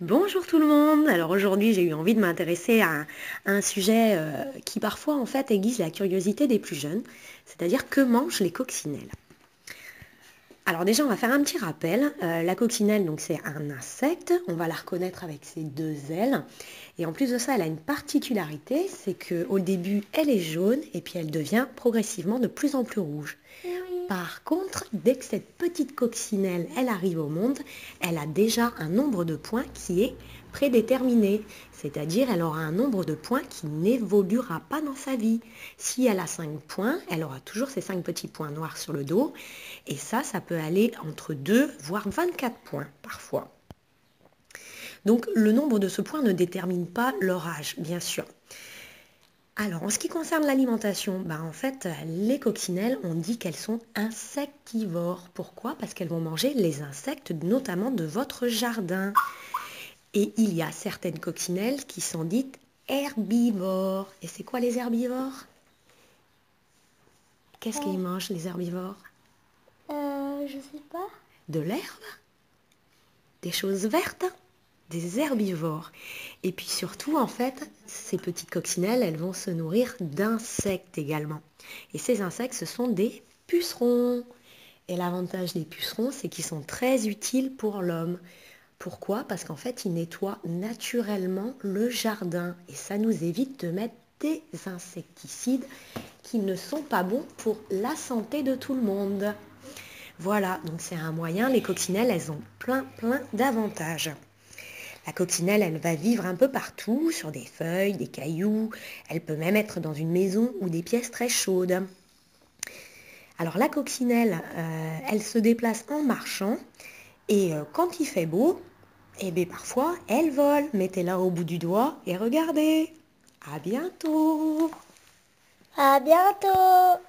Bonjour tout le monde. Alors aujourd'hui, j'ai eu envie de m'intéresser à un sujet euh, qui parfois en fait aiguise la curiosité des plus jeunes, c'est-à-dire que mangent les coccinelles. Alors déjà, on va faire un petit rappel. Euh, la coccinelle, donc c'est un insecte. On va la reconnaître avec ses deux ailes. Et en plus de ça, elle a une particularité, c'est qu'au début, elle est jaune et puis elle devient progressivement de plus en plus rouge. Par contre, dès que cette petite coccinelle, elle arrive au monde, elle a déjà un nombre de points qui est prédéterminé. C'est-à-dire, elle aura un nombre de points qui n'évoluera pas dans sa vie. Si elle a 5 points, elle aura toujours ces 5 petits points noirs sur le dos. Et ça, ça peut aller entre 2, voire 24 points parfois. Donc, le nombre de ce point ne détermine pas leur âge, bien sûr. Alors, en ce qui concerne l'alimentation, bah, en fait, les coccinelles, on dit qu'elles sont insectivores. Pourquoi? Parce qu'elles vont manger les insectes, notamment de votre jardin. Et il y a certaines coccinelles qui sont dites herbivores. Et c'est quoi les herbivores? Qu'est-ce qu'ils euh. mangent, les herbivores? Euh, je sais pas. De l'herbe? Des choses vertes? Des herbivores. Et puis surtout, en fait, ces petites coccinelles, elles vont se nourrir d'insectes également. Et ces insectes, ce sont des pucerons. Et l'avantage des pucerons, c'est qu'ils sont très utiles pour l'homme. Pourquoi? Parce qu'en fait, ils nettoient naturellement le jardin. Et ça nous évite de mettre des insecticides qui ne sont pas bons pour la santé de tout le monde. Voilà, donc c'est un moyen, les coccinelles, elles ont plein, plein d'avantages. La coccinelle, elle va vivre un peu partout, sur des feuilles, des cailloux. Elle peut même être dans une maison ou des pièces très chaudes. Alors la coccinelle, euh, elle se déplace en marchant. Et euh, quand il fait beau, eh bien parfois, elle vole. Mettez-la au bout du doigt et regardez. À bientôt À bientôt